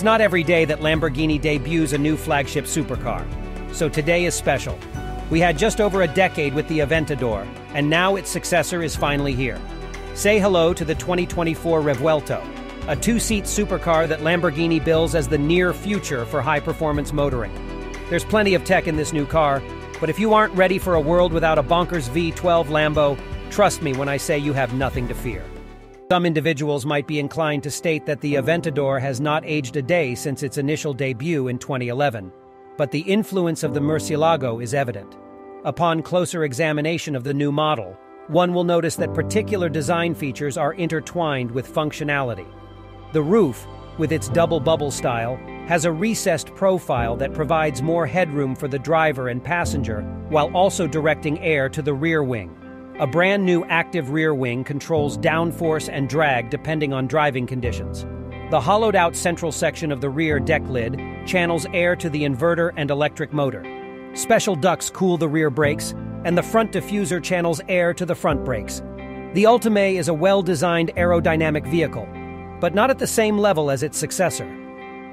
It's not every day that Lamborghini debuts a new flagship supercar, so today is special. We had just over a decade with the Aventador, and now its successor is finally here. Say hello to the 2024 Revuelto, a two-seat supercar that Lamborghini bills as the near future for high-performance motoring. There's plenty of tech in this new car, but if you aren't ready for a world without a bonkers V12 Lambo, trust me when I say you have nothing to fear. Some individuals might be inclined to state that the Aventador has not aged a day since its initial debut in 2011, but the influence of the Murcielago is evident. Upon closer examination of the new model, one will notice that particular design features are intertwined with functionality. The roof, with its double bubble style, has a recessed profile that provides more headroom for the driver and passenger while also directing air to the rear wing. A brand new active rear wing controls downforce and drag depending on driving conditions. The hollowed out central section of the rear deck lid channels air to the inverter and electric motor. Special ducts cool the rear brakes, and the front diffuser channels air to the front brakes. The Ultimae is a well designed aerodynamic vehicle, but not at the same level as its successor.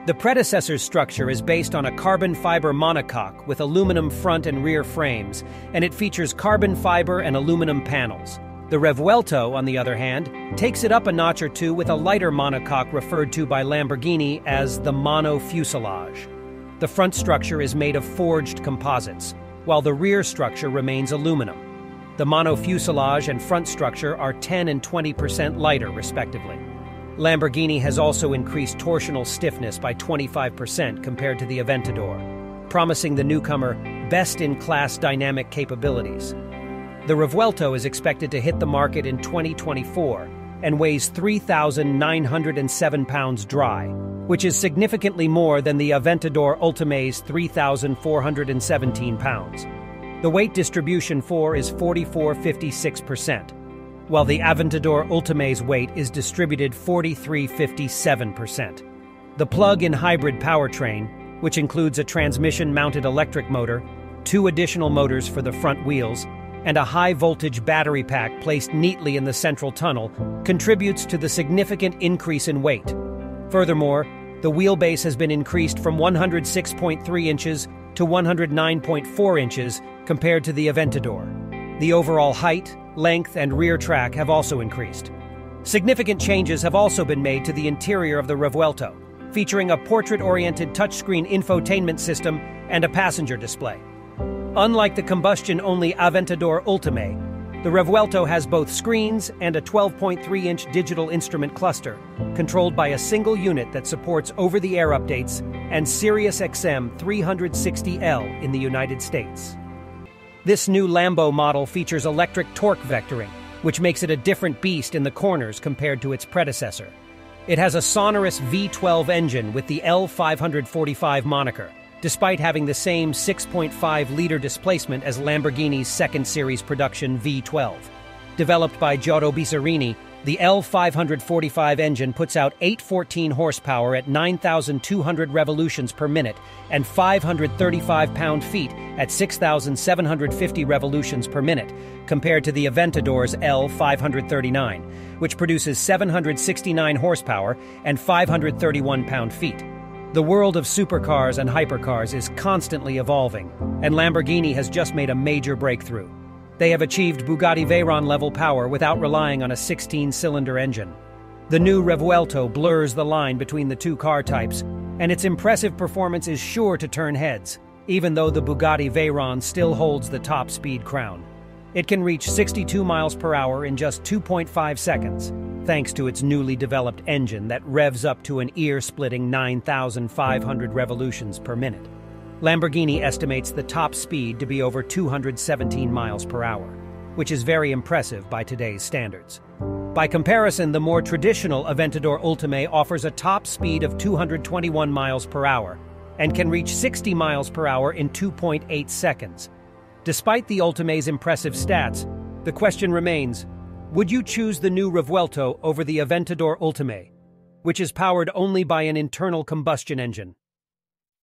The predecessor's structure is based on a carbon fiber monocoque with aluminum front and rear frames, and it features carbon fiber and aluminum panels. The Revuelto, on the other hand, takes it up a notch or two with a lighter monocoque referred to by Lamborghini as the mono fuselage. The front structure is made of forged composites, while the rear structure remains aluminum. The mono fuselage and front structure are 10 and 20% lighter, respectively. Lamborghini has also increased torsional stiffness by 25% compared to the Aventador, promising the newcomer best-in-class dynamic capabilities. The Revuelto is expected to hit the market in 2024 and weighs 3,907 pounds dry, which is significantly more than the Aventador Ultimae's 3,417 pounds. The weight distribution for is 44.56%, while the Aventador Ultimae's weight is distributed 43.57%. The plug-in hybrid powertrain, which includes a transmission-mounted electric motor, two additional motors for the front wheels, and a high-voltage battery pack placed neatly in the central tunnel, contributes to the significant increase in weight. Furthermore, the wheelbase has been increased from 106.3 inches to 109.4 inches compared to the Aventador. The overall height, length, and rear track have also increased. Significant changes have also been made to the interior of the Revuelto, featuring a portrait-oriented touchscreen infotainment system and a passenger display. Unlike the combustion-only Aventador Ultimae, the Revuelto has both screens and a 12.3-inch digital instrument cluster, controlled by a single unit that supports over-the-air updates and SiriusXM 360L in the United States. This new Lambo model features electric torque vectoring, which makes it a different beast in the corners compared to its predecessor. It has a sonorous V12 engine with the L545 moniker, despite having the same 6.5 liter displacement as Lamborghini's second series production V12. Developed by Giotto Bizzarrini, the L545 engine puts out 814 horsepower at 9,200 revolutions per minute and 535 pound-feet at 6,750 revolutions per minute, compared to the Aventador's L539, which produces 769 horsepower and 531 pound-feet. The world of supercars and hypercars is constantly evolving, and Lamborghini has just made a major breakthrough. They have achieved Bugatti Veyron level power without relying on a 16 cylinder engine. The new Revuelto blurs the line between the two car types, and its impressive performance is sure to turn heads, even though the Bugatti Veyron still holds the top speed crown. It can reach 62 miles per hour in just 2.5 seconds, thanks to its newly developed engine that revs up to an ear splitting 9,500 revolutions per minute. Lamborghini estimates the top speed to be over 217 miles per hour, which is very impressive by today's standards. By comparison, the more traditional Aventador Ultimae offers a top speed of 221 miles per hour and can reach 60 miles per hour in 2.8 seconds. Despite the Ultimae's impressive stats, the question remains, would you choose the new Revuelto over the Aventador Ultimae, which is powered only by an internal combustion engine?